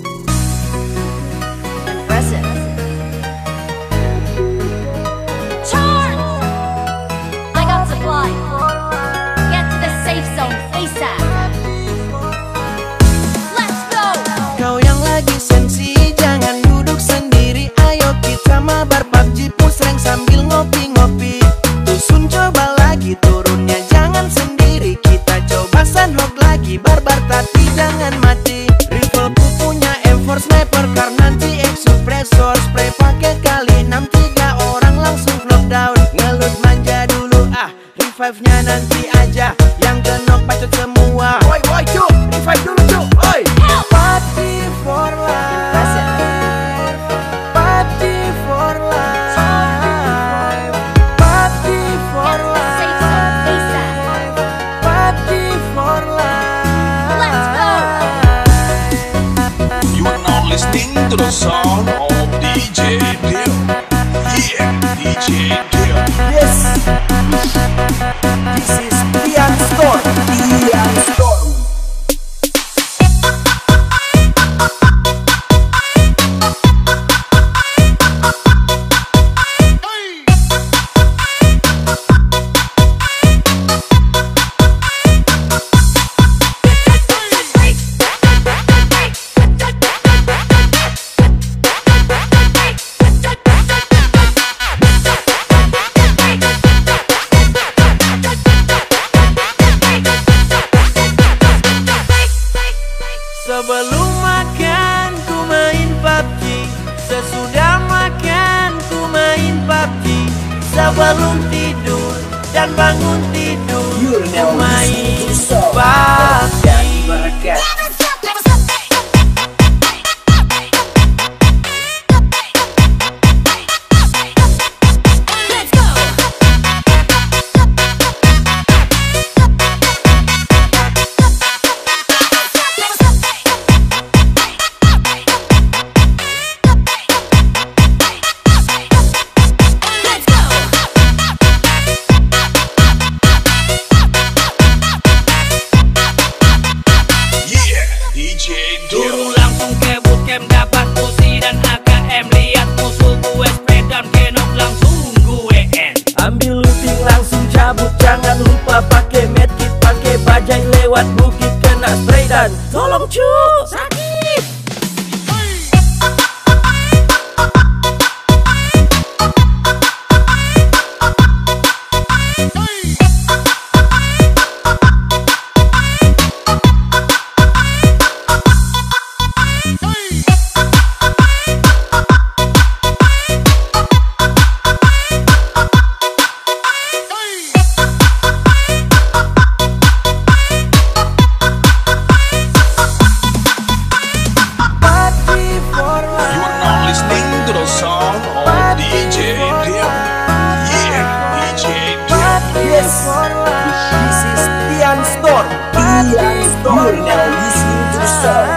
you Revive-nya nanti aja. Yang genok bacot semua. Woi woi cu. Revive dulu cu. Oi. Party for life. Party for life. Party for life. Party for life Let's go. You are now listening to the sound Tidur dan bangun tidur. Main dần Thô long chúa. listening to the song of DJ Dip. Yeah, DJ Dip. Yes, this is Pian Store. Pian Store now listening to the song.